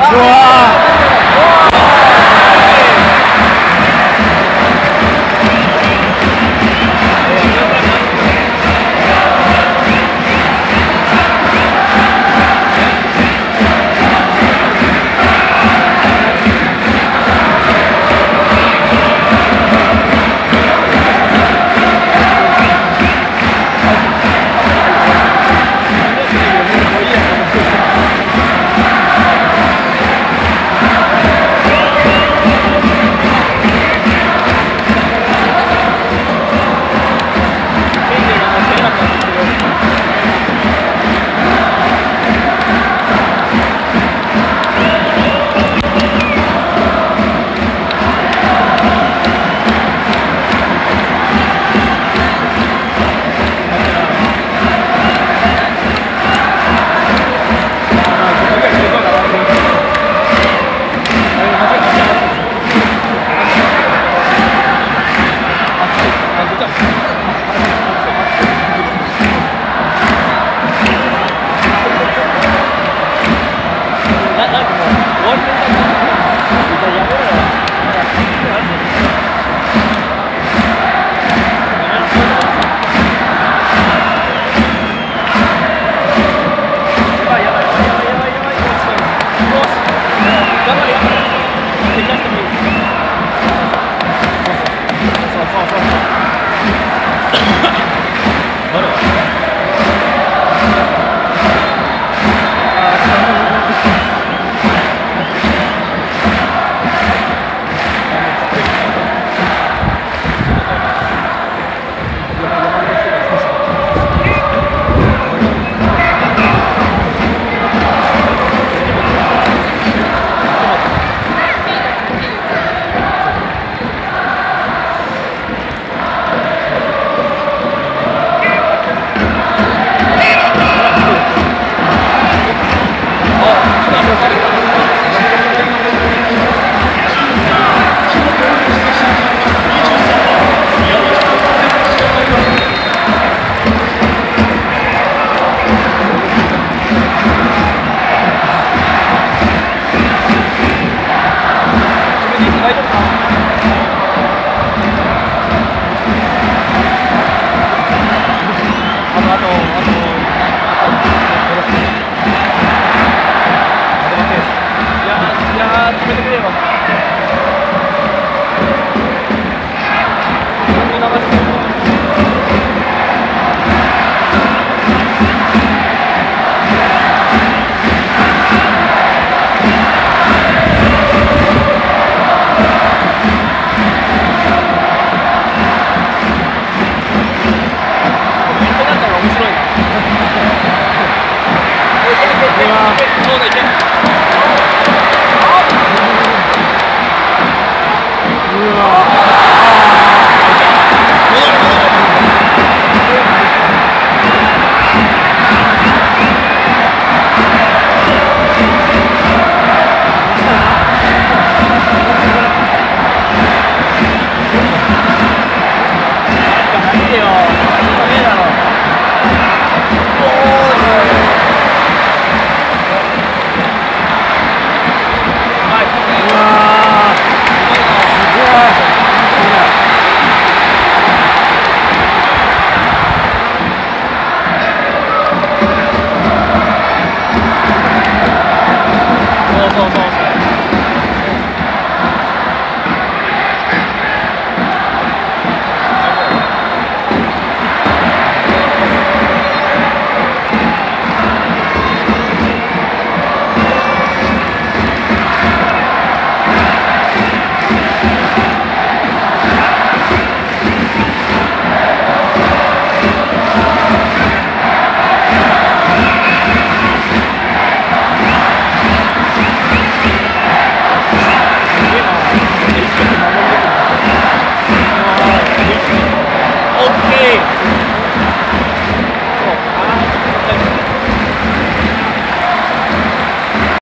아. 좋아. よ。